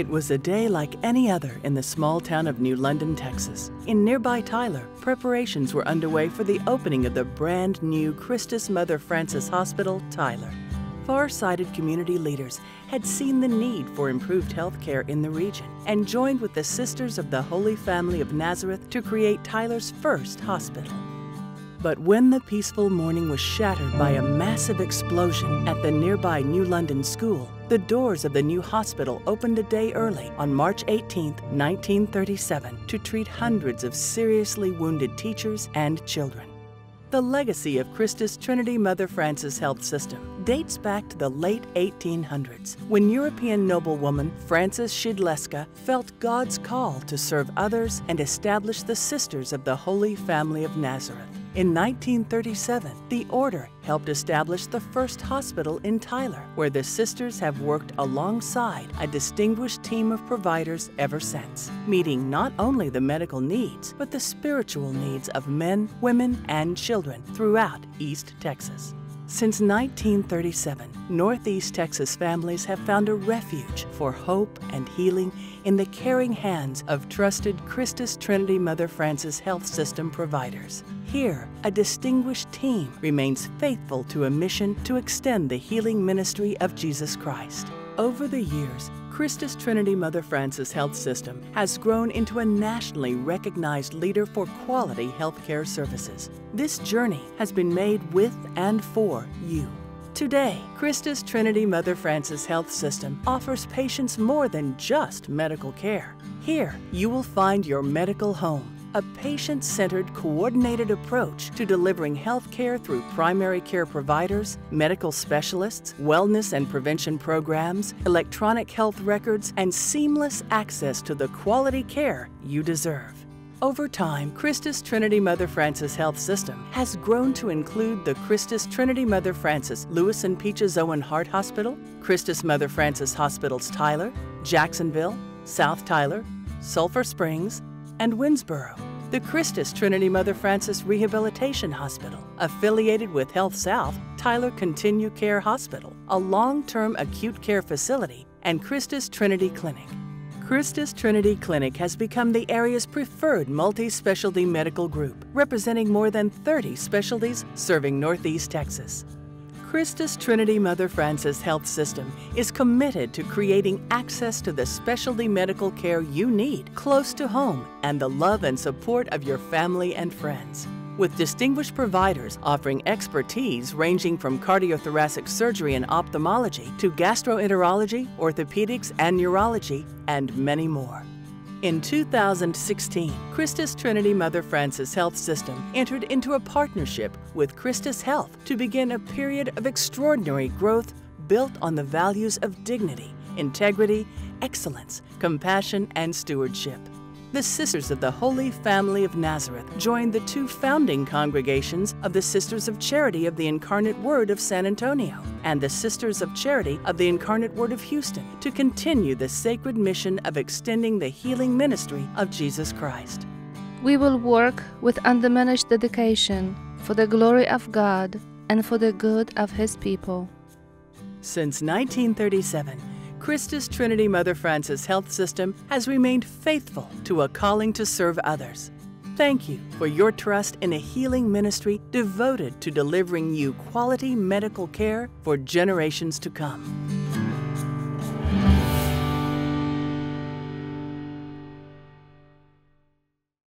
It was a day like any other in the small town of New London, Texas. In nearby Tyler, preparations were underway for the opening of the brand new Christus Mother Frances Hospital, Tyler. Far-sighted community leaders had seen the need for improved health care in the region and joined with the Sisters of the Holy Family of Nazareth to create Tyler's first hospital. But when the peaceful morning was shattered by a massive explosion at the nearby New London School, the doors of the new hospital opened a day early on March 18, 1937, to treat hundreds of seriously wounded teachers and children. The legacy of Christus Trinity Mother Frances Health System dates back to the late 1800s when European noblewoman Frances Siedliska felt God's call to serve others and establish the Sisters of the Holy Family of Nazareth. In 1937, the Order helped establish the first hospital in Tyler, where the sisters have worked alongside a distinguished team of providers ever since, meeting not only the medical needs, but the spiritual needs of men, women, and children throughout East Texas. Since 1937, Northeast Texas families have found a refuge for hope and healing in the caring hands of trusted Christus Trinity Mother Frances Health System providers. Here, a distinguished team remains faithful to a mission to extend the healing ministry of Jesus Christ. Over the years, Christus Trinity Mother Frances Health System has grown into a nationally recognized leader for quality healthcare services. This journey has been made with and for you. Today, Christus Trinity Mother Frances Health System offers patients more than just medical care. Here, you will find your medical home a patient centered, coordinated approach to delivering health care through primary care providers, medical specialists, wellness and prevention programs, electronic health records, and seamless access to the quality care you deserve. Over time, Christus Trinity Mother Frances Health System has grown to include the Christus Trinity Mother Frances Louis and Peaches Owen Heart Hospital, Christus Mother Frances Hospitals Tyler, Jacksonville, South Tyler, Sulphur Springs, and Winnsboro. The Christus Trinity Mother Frances Rehabilitation Hospital, affiliated with HealthSouth, Tyler Continue Care Hospital, a long term acute care facility, and Christus Trinity Clinic. Christus Trinity Clinic has become the area's preferred multi specialty medical group, representing more than 30 specialties serving Northeast Texas. Christus Trinity Mother Frances Health System is committed to creating access to the specialty medical care you need close to home and the love and support of your family and friends. With distinguished providers offering expertise ranging from cardiothoracic surgery and ophthalmology to gastroenterology, orthopedics, and neurology, and many more. In 2016, Christus Trinity Mother Frances Health System entered into a partnership with Christus Health to begin a period of extraordinary growth built on the values of dignity, integrity, excellence, compassion, and stewardship. The Sisters of the Holy Family of Nazareth joined the two founding congregations of the Sisters of Charity of the Incarnate Word of San Antonio and the Sisters of Charity of the Incarnate Word of Houston to continue the sacred mission of extending the healing ministry of Jesus Christ. We will work with undiminished dedication for the glory of God and for the good of His people. Since 1937, Christus Trinity Mother Frances Health System has remained faithful to a calling to serve others. Thank you for your trust in a healing ministry devoted to delivering you quality medical care for generations to come.